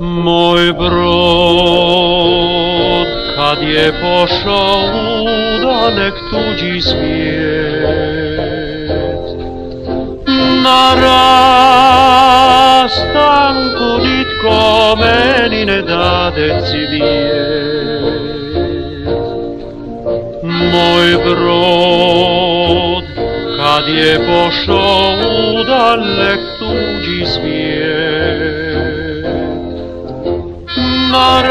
Môj brod, kad je pošao u dalek tuđi svijet, na rastanku nitko meni ne dade cvijet. Môj brod, kad je pošao u dalek tuđi svijet, na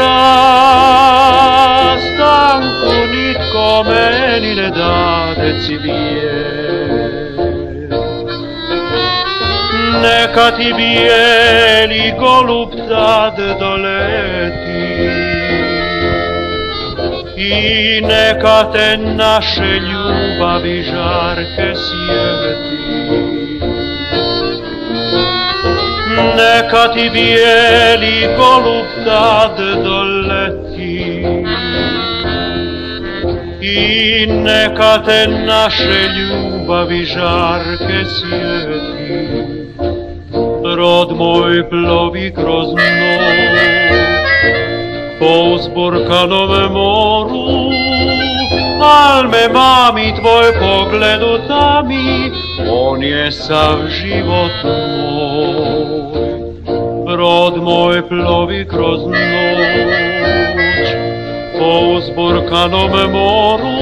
rastanku nitko meni ne dade cvijet. Neka ti bijeli golub tad doleti i neka te naše ljubavi žarke sjeti. Neka ti bijeli golub tad doleti i neka te naše ljubavi žarke sjeti. Rod moj plovi kroz noć po uzburkanom moru, al me mami tvoj pogled utami, on je sav život moj. Rod moj plovi kroz noć, po uzburkanom moru,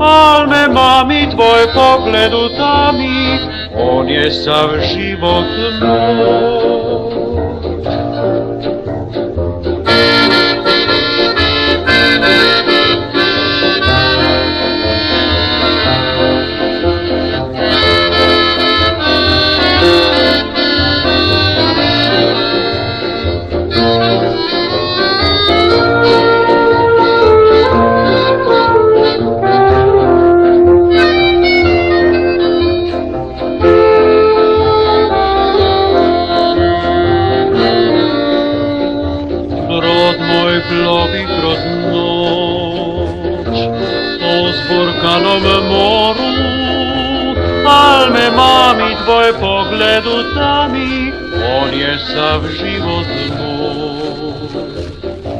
al me mami tvoj pogled utami, on je sav život moj. Moru, al me mami tvoj pogled utami, on je sav život moj.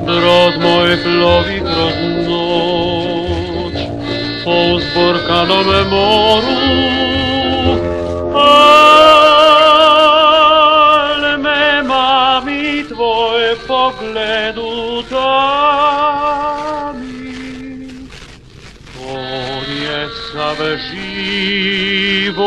Brod moj plovi kroz noć po zburkanom moru, al tvoj pogled utami. prawe život.